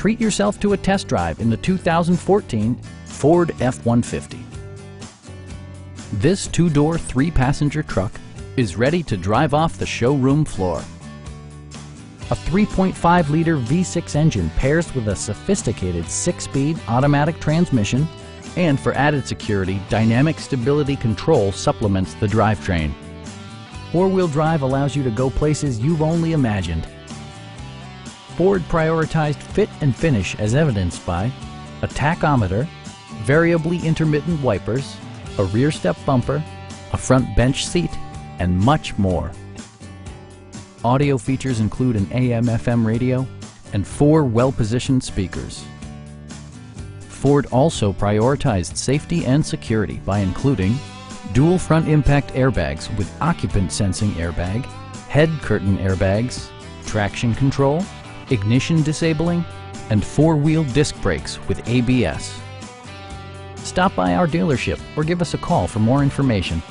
treat yourself to a test drive in the 2014 Ford F-150. This two-door, three-passenger truck is ready to drive off the showroom floor. A 3.5-liter V6 engine pairs with a sophisticated six-speed automatic transmission, and for added security, dynamic stability control supplements the drivetrain. Four-wheel drive allows you to go places you've only imagined. Ford prioritized fit and finish as evidenced by a tachometer, variably intermittent wipers, a rear step bumper, a front bench seat, and much more. Audio features include an AM-FM radio and four well-positioned speakers. Ford also prioritized safety and security by including dual front impact airbags with occupant sensing airbag, head curtain airbags, traction control, ignition disabling, and four-wheel disc brakes with ABS. Stop by our dealership or give us a call for more information.